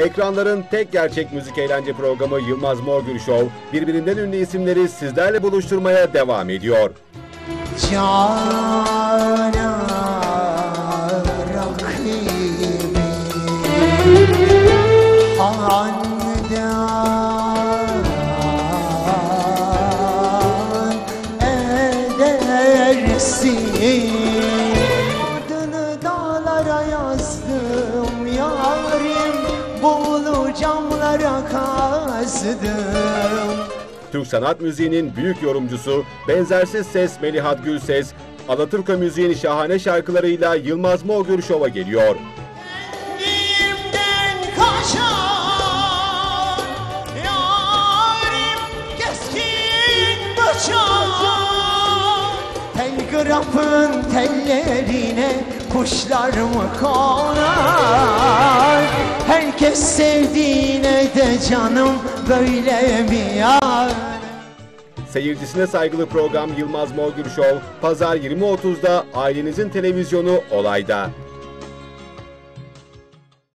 Ekranların tek gerçek müzik eğlence programı Yılmaz Morgül Show, birbirinden ünlü isimleri sizlerle buluşturmaya devam ediyor. Canan Adını dağlara yazdım camlara kazdım Türk sanat müziğinin büyük yorumcusu, benzersiz ses Melihat Gülses, Alaturka müziğin şahane şarkılarıyla Yılmaz Morgül Show'a geliyor. Kaçan Telgrafın tellerine kuşlar mı konar Herkes sevdiğine de canım böyle mi yar Seyircisine saygılı program Yılmaz Morgül Show, Pazar 20.30'da ailenizin televizyonu Olay'da.